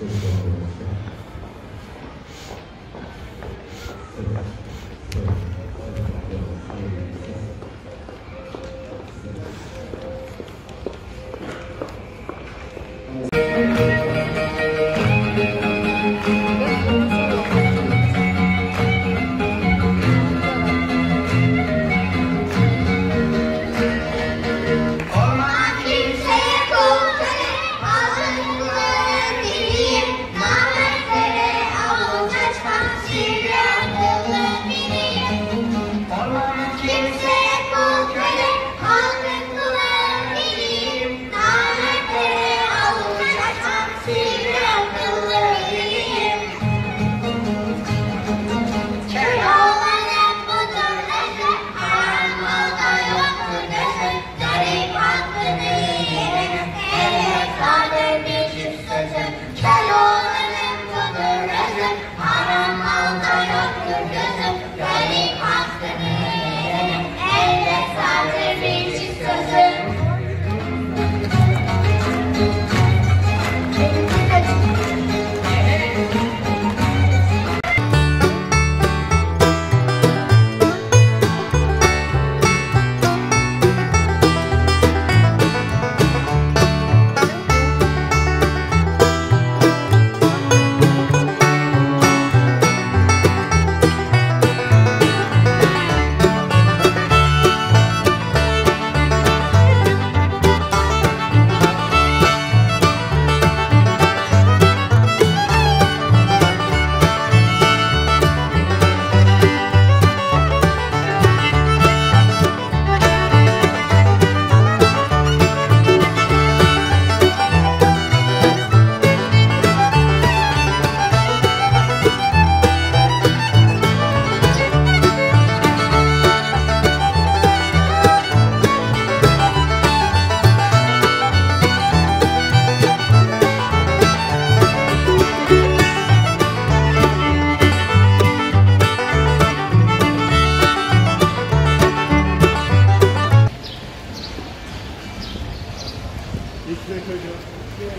Thank you. Very confident and exalted.